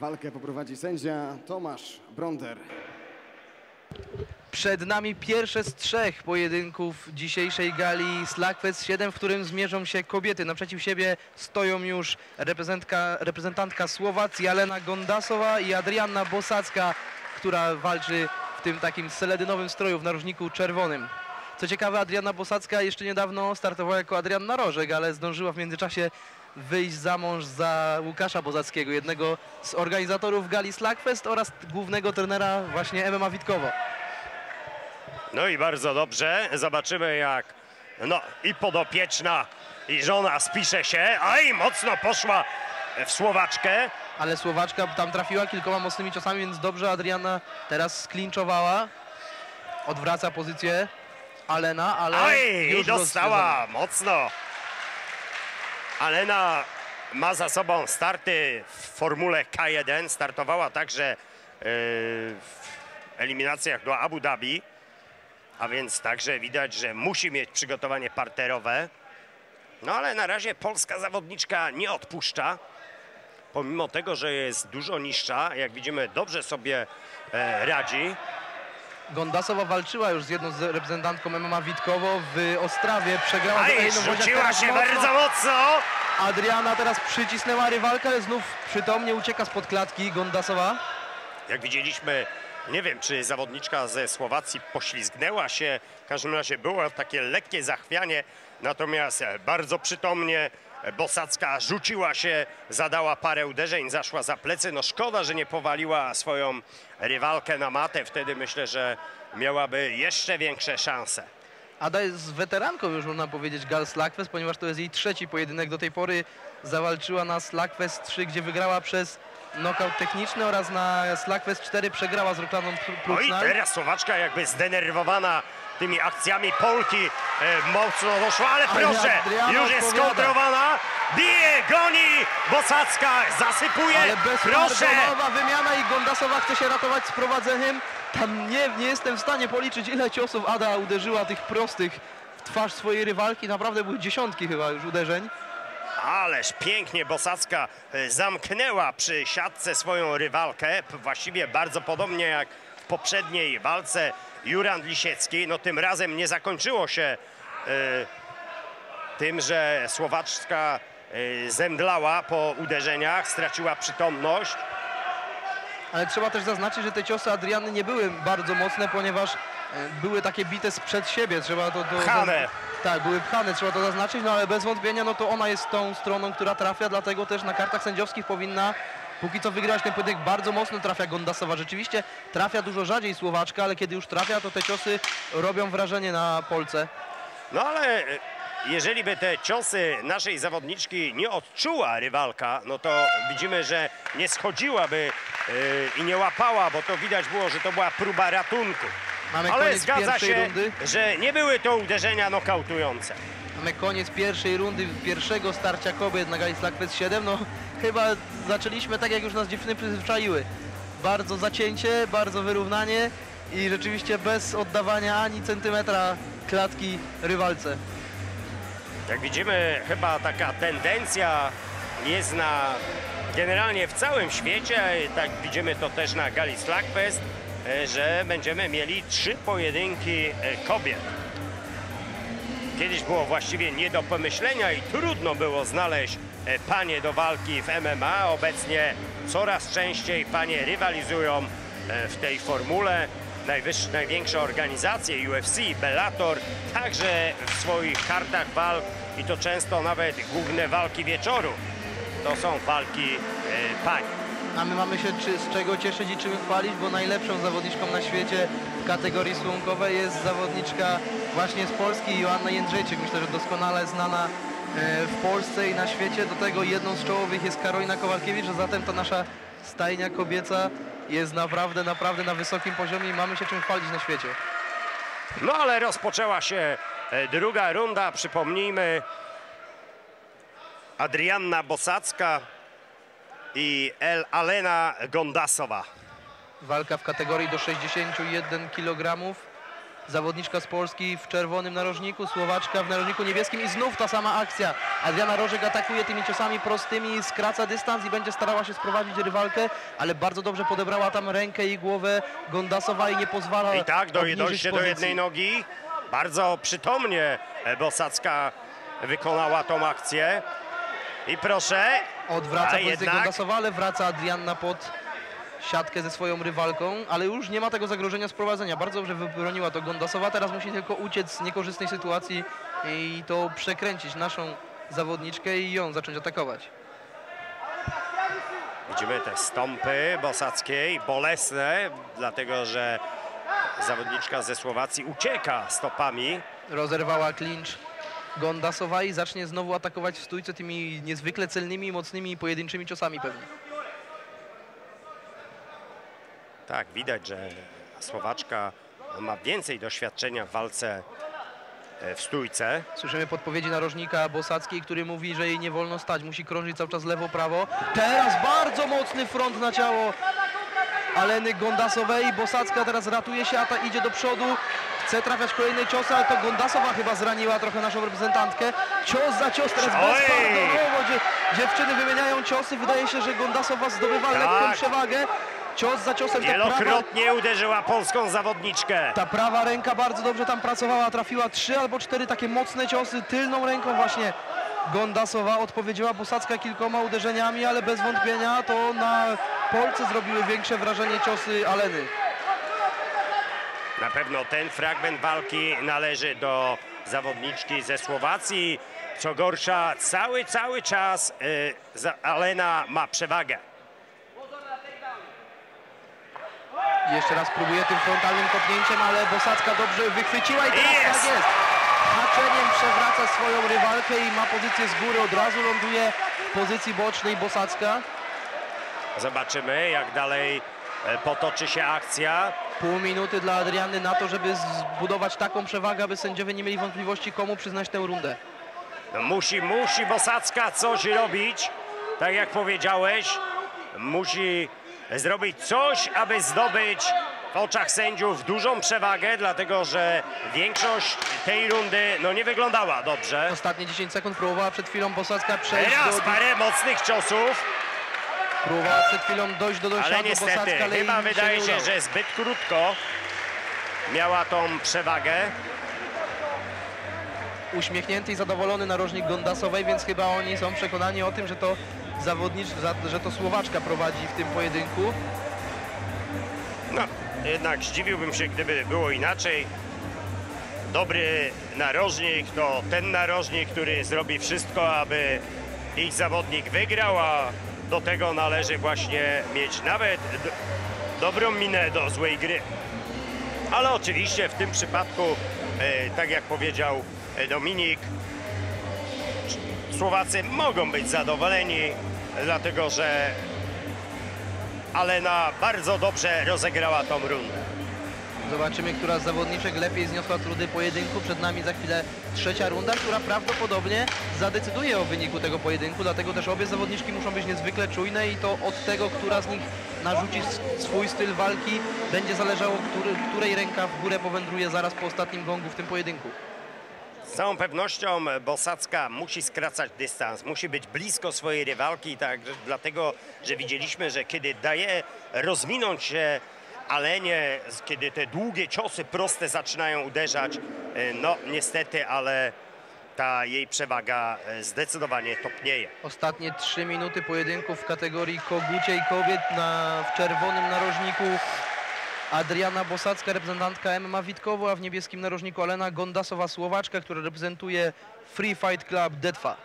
Walkę poprowadzi sędzia Tomasz Bronder. Przed nami pierwsze z trzech pojedynków dzisiejszej gali Slugfest 7, w którym zmierzą się kobiety. Naprzeciw siebie stoją już reprezentantka, Słowacji Alena Gondasowa i Adrianna Bosacka, która walczy w tym takim seledynowym stroju w narożniku czerwonym. Co ciekawe, Adrianna Bosacka jeszcze niedawno startowała jako Adrianna Rożek, ale zdążyła w międzyczasie wyjść za mąż za Łukasza Bozackiego, jednego z organizatorów gali Slugfest oraz głównego trenera właśnie MMA Witkowo. No i bardzo dobrze. Zobaczymy jak no i podopieczna i żona spisze się, a i mocno poszła w Słowaczkę. Ale Słowaczka tam trafiła kilkoma mocnymi ciosami, więc dobrze Adriana teraz sklinczowała. Odwraca pozycję Alena, ale Oj, już i dostała mocno. Alena ma za sobą starty w formule K1. Startowała także yy, w eliminacjach do Abu Dhabi. A więc także widać, że musi mieć przygotowanie parterowe. No ale na razie polska zawodniczka nie odpuszcza. Pomimo tego, że jest dużo niższa, jak widzimy dobrze sobie e, radzi. Gondasowa walczyła już z jedną z reprezentantką MMA Witkowo w Ostrawie, przegrała z Aj, Woźniak. rzuciła się mocno. bardzo mocno. Adriana teraz przycisnęła rywalkę, ale znów przytomnie ucieka spod klatki Gondasowa. Jak widzieliśmy, nie wiem, czy zawodniczka ze Słowacji poślizgnęła się. W każdym razie było takie lekkie zachwianie, natomiast bardzo przytomnie Bosacka rzuciła się, zadała parę uderzeń, zaszła za plecy. No szkoda, że nie powaliła swoją rywalkę na matę. Wtedy myślę, że miałaby jeszcze większe szanse. Ada jest weteranką już można powiedzieć Gal Slugfest, ponieważ to jest jej trzeci pojedynek. Do tej pory zawalczyła na Slugfest 3, gdzie wygrała przez knockout techniczny oraz na Slugfest 4 przegrała z Roklaną No i Plucnal. teraz Słowaczka jakby zdenerwowana tymi akcjami Polki e, mocno doszła, ale proszę, Adriana już jest odpowiada. skontrowana. Bije, goni, Bosacka zasypuje, Ale proszę. wymiana i Gondasowa chce się ratować z prowadzeniem. Tam nie, nie jestem w stanie policzyć ile ciosów Ada uderzyła tych prostych w twarz swojej rywalki. Naprawdę były dziesiątki chyba już uderzeń. Ależ pięknie Bosacka e, zamknęła przy siatce swoją rywalkę, właściwie bardzo podobnie jak w poprzedniej walce Juran Lisiecki. No tym razem nie zakończyło się e, tym, że Słowaczka e, zemdlała po uderzeniach, straciła przytomność. Ale trzeba też zaznaczyć, że te ciosy Adriany nie były bardzo mocne, ponieważ e, były takie bite sprzed siebie. Trzeba to, to Pchane. Tak, były pchane, trzeba to zaznaczyć, no ale bez wątpienia no to ona jest tą stroną, która trafia, dlatego też na kartach sędziowskich powinna póki co wygrać ten pojedynek. Bardzo mocno trafia Gondasowa. Rzeczywiście trafia dużo rzadziej Słowaczka, ale kiedy już trafia, to te ciosy robią wrażenie na Polce. No ale e, jeżeli by te ciosy naszej zawodniczki nie odczuła rywalka, no to widzimy, że nie schodziłaby e, i nie łapała, bo to widać było, że to była próba ratunku. Mamy Ale zgadza się, rundy. że nie były to uderzenia nokautujące. Mamy koniec pierwszej rundy, pierwszego starcia kobiet na Gali Slugfest 7. No chyba zaczęliśmy tak, jak już nas dziewczyny przyzwyczaiły. Bardzo zacięcie, bardzo wyrównanie i rzeczywiście bez oddawania ani centymetra klatki rywalce. Jak widzimy, chyba taka tendencja jest na generalnie w całym świecie, tak widzimy to też na Gali Slugfest, e, że będziemy mieli trzy pojedynki e, kobiet. Kiedyś było właściwie nie do pomyślenia i trudno było znaleźć e, panie do walki w MMA. Obecnie coraz częściej panie rywalizują w tej formule. Najwyższe, największe organizacje UFC, Bellator także w swoich kartach walk i to często nawet główne walki wieczoru. To są walki e, pań. A my mamy się czy, z czego cieszyć i czym chwalić, bo najlepszą zawodniczką na świecie w kategorii słonkowej jest zawodniczka właśnie z Polski, Joanna Jędrzejczyk. Myślę, że doskonale znana e, w Polsce i na świecie. Do tego jedną z czołowych jest Karolina Kowalkiewicz, a zatem ta nasza stajnia kobieca jest naprawdę, naprawdę na wysokim poziomie i mamy się czym chwalić na świecie. No ale rozpoczęła się e, druga runda. Przypomnijmy, Adrianna Bosacka i El Alena Gondasowa. Walka w kategorii do 61 kg. Zawodniczka z Polski w czerwonym narożniku, Słowaczka w narożniku niebieskim i znów ta sama akcja. Adriana Rożek atakuje tymi ciosami prostymi, skraca dystans i będzie starała się sprowadzić rywalkę, ale bardzo dobrze podebrała tam rękę i głowę Gondasowa i nie pozwala I tak, do, obniżyć dojście do pozycji. jednej nogi. Bardzo przytomnie e, Bosacka wykonała tą akcję. I proszę, Odwraca pozycję jednak- Gondasowa, ale wraca Adrianna pod siatkę ze swoją rywalką, ale już nie ma tego zagrożenia sprowadzenia. Bardzo dobrze wybroniła to Gondasowa, teraz musi tylko uciec z niekorzystnej sytuacji i to przekręcić naszą zawodniczkę i ją zacząć atakować. widzimy te stąpy Bosackiej, bolesne, dlatego że zawodniczka ze Słowacji ucieka stopami. Rozerwała klincz Gondasowa i zacznie znowu atakować w stójce tymi niezwykle celnymi, mocnymi, pojedynczymi ciosami pewnie. Tak, widać, że Słowaczka ma więcej doświadczenia w walce e, w stójce. Słyszymy podpowiedzi narożnika Bosackiej, który mówi, że jej nie wolno stać, musi krążyć cały czas lewo-prawo. Teraz bardzo mocny front na ciało Aleny Gondasowej. Bosacka teraz ratuje się, a ta idzie do przodu. Chce trafiać kolejne ciosy, ale to Gondasowa chyba zraniła trochę naszą reprezentantkę. Cios za cios, teraz bezpardonowo. Dzie dziewczyny wymieniają ciosy. Wydaje się, że Gondasowa zdobywa lekką Tak. przewagę. Cios za ciosem. Ta prawa, Wielokrotnie uderzyła polską zawodniczkę. ta prawa ręka bardzo dobrze tam pracowała, trafiła trzy albo cztery takie mocne ciosy tylną ręką właśnie. Gondasowa odpowiedziała Bosacka kilkoma uderzeniami, ale bez wątpienia to na Polce zrobiły większe wrażenie ciosy Aleny. Na pewno ten fragment walki należy do zawodniczki ze Słowacji. Co gorsza, cały, cały czas y, Alena ma przewagę. Jeszcze raz próbuje tym frontalnym kopnięciem, ale Bosacka dobrze wychwyciła i teraz Jest! tak jest. Haczeniem przewraca swoją rywalkę i ma pozycję z góry, od razu ląduje w pozycji bocznej Bosacka. Zobaczymy, jak dalej e, potoczy się akcja. Pół minuty dla Adriany na to, żeby zbudować taką przewagę, aby sędziowie nie mieli wątpliwości, komu przyznać tę rundę. No musi, musi Bosacka coś robić. Tak jak powiedziałeś, musi zrobić coś, aby zdobyć w oczach sędziów dużą przewagę, dlatego że większość tej rundy no, nie wyglądała dobrze. Ostatnie 10 sekund próbowała przed chwilą Bosacka przejść Teraz do... parę mocnych ciosów, Próbowała przed chwilą dojść do ale dosiadu niestety Bosacka, ale chyba wydaje się, udało. że zbyt krótko miała tą przewagę. Uśmiechnięty i zadowolony narożnik Gondasowej, więc chyba oni są przekonani o tym, że to zawodnicz, za- że to Słowaczka prowadzi w tym pojedynku. No, jednak zdziwiłbym się, gdyby było inaczej. Dobry narożnik to ten narożnik, który zrobi wszystko, aby ich zawodnik wygrał, a do tego należy właśnie mieć nawet dobrą minę do złej gry. Ale oczywiście w tym przypadku, e, tak jak powiedział e, Dominik, Słowacy mogą być zadowoleni, dlatego że Alena bardzo dobrze rozegrała tą rundę. Zobaczymy, która z zawodniczek lepiej zniosła trudy pojedynku. Przed nami za chwilę trzecia runda, która prawdopodobnie zadecyduje o wyniku tego pojedynku, dlatego też obie zawodniczki muszą być niezwykle czujne i to od tego, która z nich narzuci swój styl walki, będzie zależało, który, której ręka w górę powędruje zaraz po ostatnim gongu w tym pojedynku. Z całą pewnością Bosacka musi skracać dystans, musi być blisko swojej rywalki, tak, dlatego, że widzieliśmy, że kiedy daje rozwinąć się Alenie, kiedy te długie ciosy proste zaczynają uderzać, e, no niestety, ale ta jej przewaga e, zdecydowanie topnieje. Ostatnie trzy minuty pojedynku w kategorii koguciej kobiet na, w czerwonym narożniku Adriana Bosacka, reprezentantka MMA Witkowo, a w niebieskim narożniku Alena Gondasowa, Słowaczka, która reprezentuje Free Fight Club Detwa.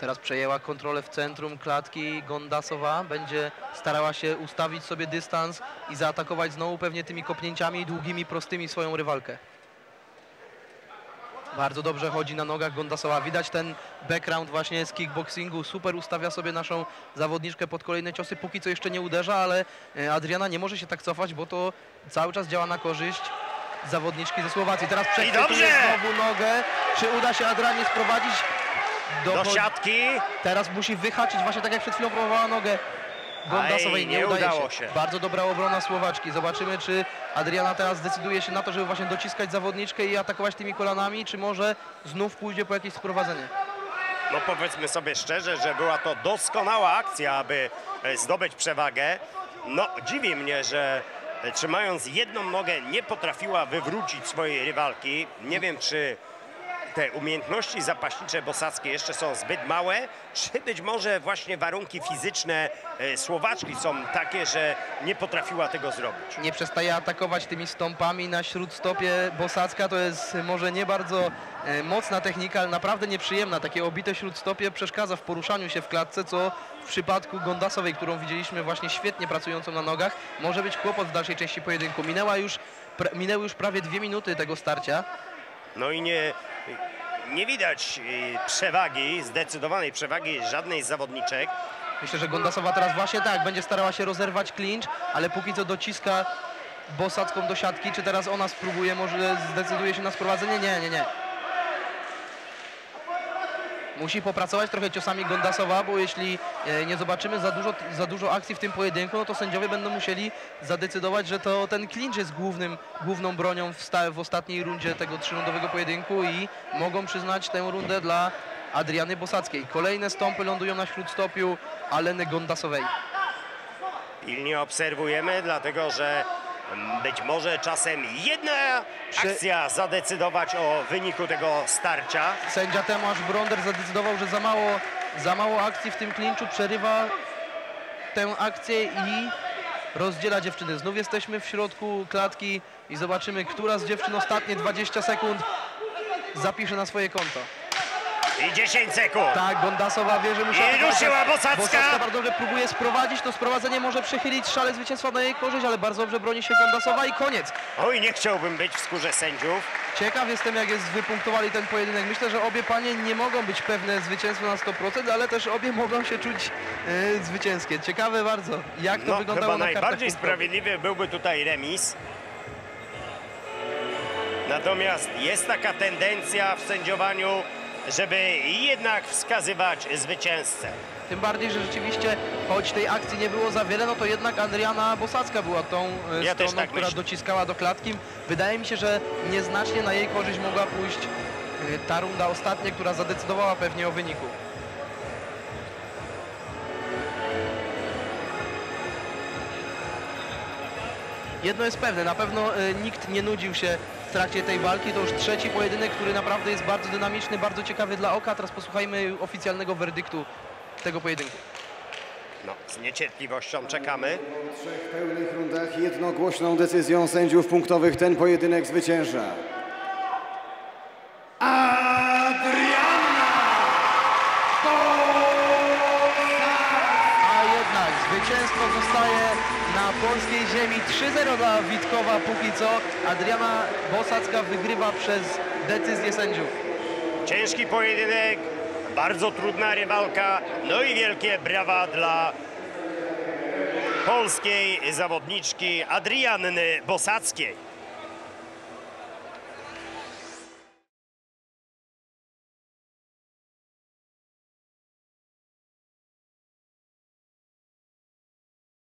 Teraz przejęła kontrolę w centrum klatki Gondasowa. Będzie starała się ustawić sobie dystans i zaatakować znowu pewnie tymi kopnięciami długimi, prostymi swoją rywalkę. Bardzo dobrze chodzi na nogach Gondasowa. Widać ten background właśnie z kickboxingu. Super ustawia sobie naszą zawodniczkę pod kolejne ciosy. Póki co jeszcze nie uderza, ale e, Adriana nie może się tak cofać, bo to cały czas działa na korzyść zawodniczki ze Słowacji. Teraz przechwytuje znowu nogę. Czy uda się Adrianie sprowadzić Do do... siatki, Teraz musi wyhaczyć właśnie tak jak przed chwilą próbowała nogę. Gondasowej Aj, nie, nie udaje udało się. się. Bardzo dobra obrona Słowaczki. Zobaczymy, czy Adriana teraz zdecyduje się na to, żeby właśnie dociskać zawodniczkę i atakować tymi kolanami, czy może znów pójdzie po jakieś sprowadzenie. No powiedzmy sobie szczerze, że była to doskonała akcja, aby e, zdobyć przewagę. No dziwi mnie, że e, trzymając jedną nogę nie potrafiła wywrócić swojej rywalki. Nie wiem, czy te umiejętności zapaśnicze bosackie jeszcze są zbyt małe, czy być może właśnie warunki fizyczne e, Słowaczki są takie, że nie potrafiła tego zrobić. nie przestaje atakować tymi stąpami na śródstopie Bosacka. To jest może nie bardzo e, mocna technika, ale naprawdę nieprzyjemna. Takie obite śródstopie przeszkadza w poruszaniu się w klatce, co w przypadku Gondasowej, którą widzieliśmy właśnie świetnie pracującą na nogach, może być kłopot w dalszej części pojedynku. Minęła już, minęły już prawie dwie minuty tego starcia. No i nie, nie widać e, przewagi, zdecydowanej przewagi żadnej z zawodniczek. Myślę, że Gondasowa teraz właśnie tak, będzie starała się rozerwać clinch, ale póki co dociska Bosacką do siatki. Czy teraz ona spróbuje, może zdecyduje się na sprowadzenie? Nie, nie, nie. Musi popracować trochę ciosami Gondasowa, bo jeśli e, nie zobaczymy za dużo, za dużo akcji w tym pojedynku, no to sędziowie będą musieli zadecydować, że to ten clinch jest głównym, główną bronią w, w ostatniej rundzie tego trzyrundowego pojedynku i mogą przyznać tę rundę dla Adriany Bosackiej. Kolejne stąpy lądują na śródstopiu Aleny Gondasowej. Pilnie obserwujemy, dlatego że być może czasem jedna akcja zadecydować o wyniku tego starcia. Sędzia Tomasz Bronder zadecydował, że za mało, za mało akcji w tym klinczu przerywa tę akcję i rozdziela dziewczyny. Znów jesteśmy w środku klatki i zobaczymy, która z dziewczyn ostatnie 20 sekund zapisze na swoje konto. I 10 sekund. Tak, Gondasowa wie, że musi... I ruszyła Bosacka. Bosacka bardzo dobrze próbuje sprowadzić, to sprowadzenie może przechylić szale zwycięstwa na jej korzyść, ale bardzo dobrze broni się Gondasowa i koniec. Oj, nie chciałbym być w skórze sędziów. Ciekaw jestem, jak jest wypunktowali ten pojedynek. Myślę, że obie panie nie mogą być pewne zwycięstwa na 100%, ale też obie mogą się czuć e, zwycięskie. Ciekawe bardzo, jak to No, wyglądało chyba na najbardziej sprawiedliwy byłby tutaj remis. Natomiast jest taka tendencja w sędziowaniu, żeby jednak wskazywać zwycięzcę. Tym bardziej, że rzeczywiście, choć tej akcji nie było za wiele, no to jednak Adriana Bosacka była tą e, Ja stroną, tak która myślę. dociskała do klatki. Wydaje mi się, że nieznacznie na jej korzyść mogła pójść e, ta runda ostatnia, która zadecydowała pewnie o wyniku. Jedno jest pewne, na pewno e, nikt nie nudził się trakcie tej walki. To już trzeci pojedynek, który naprawdę jest bardzo dynamiczny, bardzo ciekawy dla oka. Teraz posłuchajmy oficjalnego werdyktu tego pojedynku. No, z niecierpliwością czekamy. W trzech pełnych rundach jednogłośną decyzją sędziów punktowych ten pojedynek zwycięża. Polskiej ziemi 3-0 dla Witkowa póki co. Adriana Bosacka wygrywa przez decyzję sędziów. Ciężki pojedynek, bardzo trudna rywalka, no i wielkie brawa dla polskiej zawodniczki Adrianny Bosackiej.